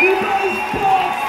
You Dubai Sports!